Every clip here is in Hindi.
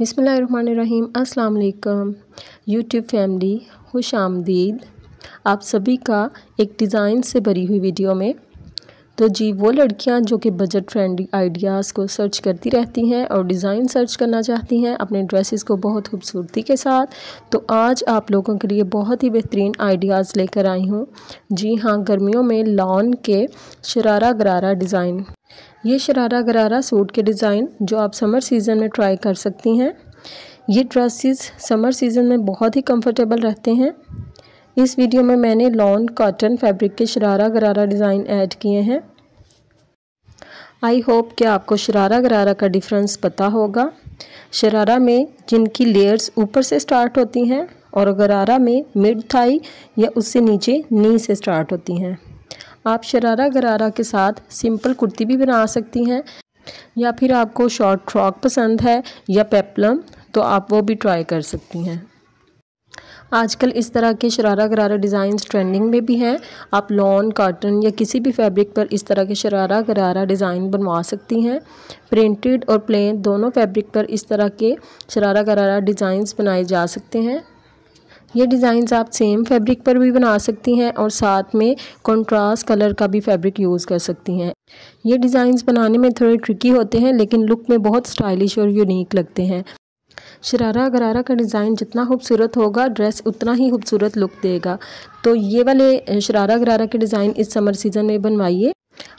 अस्सलाम वालेकुम यूट्यूब फैमिली, खुश आमदीद। आप सभी का एक डिज़ाइन से भरी हुई वीडियो में तो जी, वो लड़कियाँ जो कि बजट फ्रेंडली आइडियाज़ को सर्च करती रहती हैं और डिज़ाइन सर्च करना चाहती हैं अपने ड्रेसेस को बहुत खूबसूरती के साथ तो आज आप लोगों के लिए बहुत ही बेहतरीन आइडियाज़ लेकर आई हूँ। जी हाँ गर्मियों में लॉन के शरारा गरारा डिज़ाइन ये शरारा गरारा सूट के डिज़ाइन जो आप समर सीज़न में ट्राई कर सकती हैं। ये ड्रेसेस समर सीज़न में बहुत ही कंफर्टेबल रहते हैं। इस वीडियो में मैंने लॉन कॉटन फैब्रिक के शरारा गरारा डिज़ाइन ऐड किए हैं। आई होप कि आपको शरारा गरारा का डिफरेंस पता होगा। शरारा में जिनकी लेयर्स ऊपर से स्टार्ट होती हैं और गरारा में मिड थाई या उससे नीचे नी से स्टार्ट होती हैं। आप शरारा गरारा के साथ सिंपल कुर्ती भी बना सकती हैं या फिर आपको शॉर्ट फ्रॉक पसंद है या पेपलम तो आप वो भी ट्राई कर सकती हैं। आजकल इस तरह के शरारा गरारा डिज़ाइंस ट्रेंडिंग में भी हैं। आप लॉन, काटन या किसी भी फैब्रिक पर इस तरह के शरारा गरारा डिज़ाइन बनवा सकती हैं। प्रिंटेड और प्लेन दोनों फैब्रिक पर इस तरह के शरारा गरारा डिज़ाइंस बनाए जा सकते हैं। ये डिज़ाइंस आप सेम फैब्रिक पर भी बना सकती हैं और साथ में कंट्रास्ट कलर का भी फैब्रिक यूज़ कर सकती हैं। ये डिज़ाइंस बनाने में थोड़े ट्रिकी होते हैं, लेकिन लुक में बहुत स्टाइलिश और यूनिक लगते हैं। शरारा गरारा का डिज़ाइन जितना खूबसूरत होगा, ड्रेस उतना ही खूबसूरत लुक देगा। तो ये वाले शरारा गरारा के डिज़ाइन इस समर सीज़न में बनवाइए।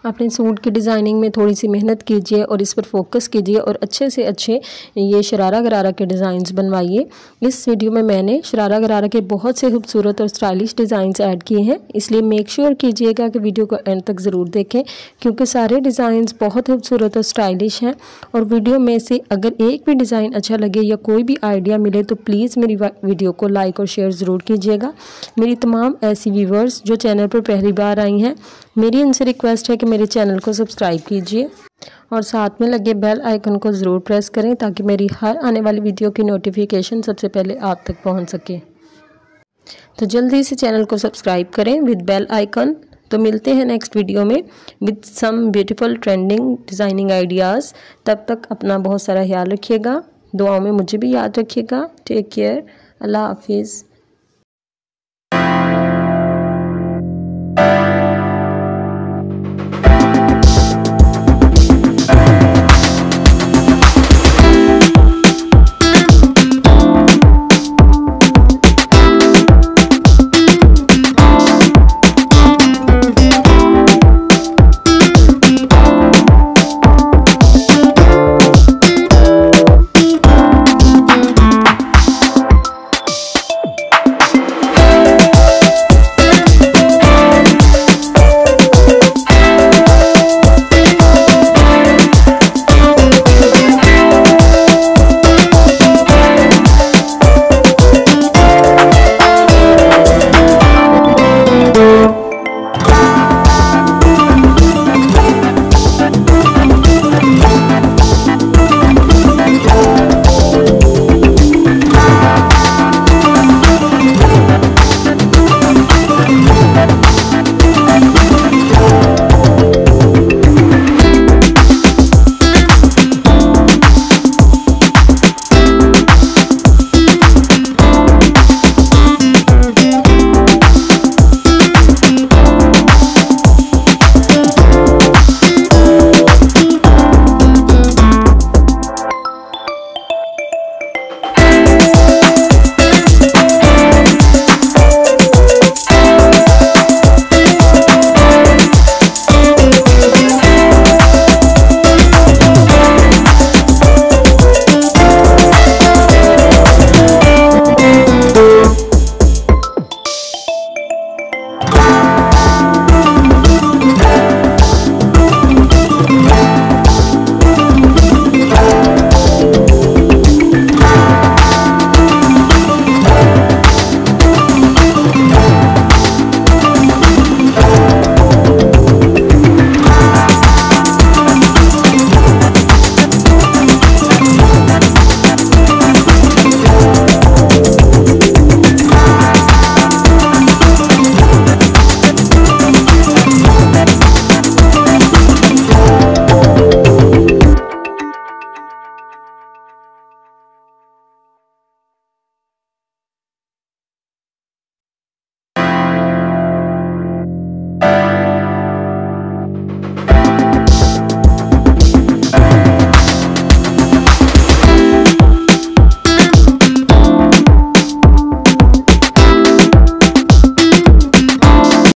अपने सूट की डिज़ाइनिंग में थोड़ी सी मेहनत कीजिए और इस पर फोकस कीजिए और अच्छे से अच्छे ये शरारा गरारा के डिज़ाइंस बनवाइए। इस वीडियो में मैंने शरारा गरारा के बहुत से खूबसूरत और स्टाइलिश डिज़ाइंस ऐड किए हैं, इसलिए मेक श्योर कीजिएगा कि वीडियो को एंड तक ज़रूर देखें, क्योंकि सारे डिज़ाइंस बहुत खूबसूरत और स्टाइलिश हैं और वीडियो में से अगर एक भी डिज़ाइन अच्छा लगे या कोई भी आइडिया मिले तो प्लीज़ मेरी वीडियो को लाइक और शेयर ज़रूर कीजिएगा। मेरी तमाम ऐसी व्यूवर्स जो चैनल पर पहली बार आई हैं, मेरी उनसे रिक्वेस्ट है कि मेरे चैनल को सब्सक्राइब कीजिए और साथ में लगे बेल आइकन को ज़रूर प्रेस करें ताकि मेरी हर आने वाली वीडियो की नोटिफिकेशन सबसे पहले आप तक पहुँच सके। तो जल्दी से चैनल को सब्सक्राइब करें विद बेल आइकन। तो मिलते हैं नेक्स्ट वीडियो में with some beautiful trending designing ideas तब तक अपना बहुत सारा ख्याल रखिएगा। दुआओं में मुझे भी याद रखिएगा। टेक केयर अल्लाह हाफिज़।